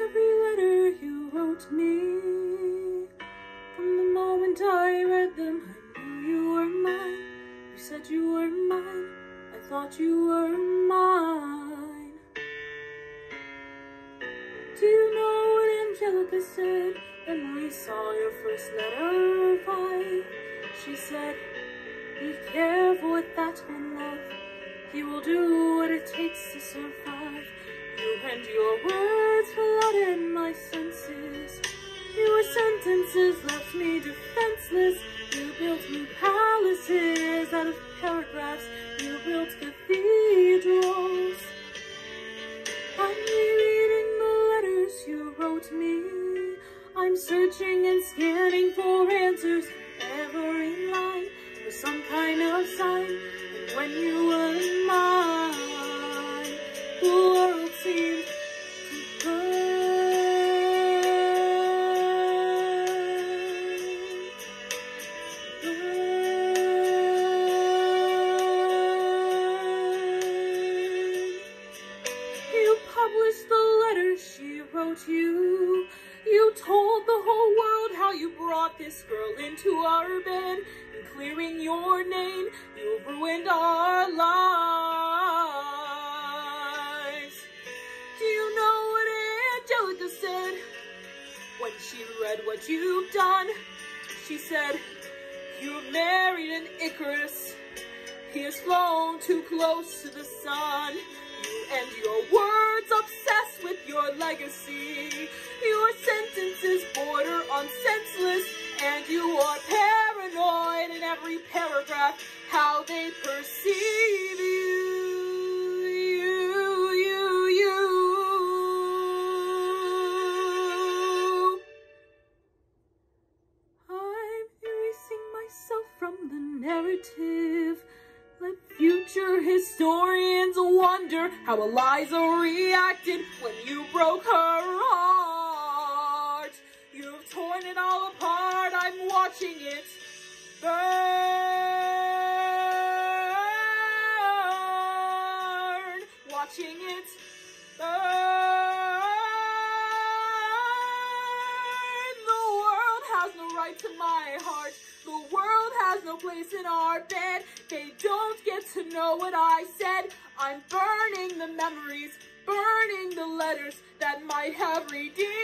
Every letter you wrote me. From the moment I read them, I knew you were mine. You said you were mine. I thought you were mine. Do you know what Angelica said when I saw your first letter arrive? She said, Be careful with that one, love. He will do what it takes to survive. You and your words flooded my senses. Your sentences left me defenseless. You built me palaces out of paragraphs. You built cathedrals. I'm rereading the letters you wrote me. I'm searching and scanning for answers every line for some kind of sign. And when you were You published the letters she wrote you. You told the whole world how you brought this girl into our bed. And clearing your name, you ruined our lives. Do you know what Angelica said when she read what you've done? She said, You've married an Icarus. He has flown too close to the sun. You and your words obsessed with your legacy. Your sentences border on senseless, and you are paranoid in every paragraph how they perceive you. You, narrative. Let future historians wonder how Eliza reacted when you broke her heart. You've torn it all apart, I'm watching it burn. Watching it burn. Right to my heart. The world has no place in our bed. They don't get to know what I said. I'm burning the memories, burning the letters that might have redeemed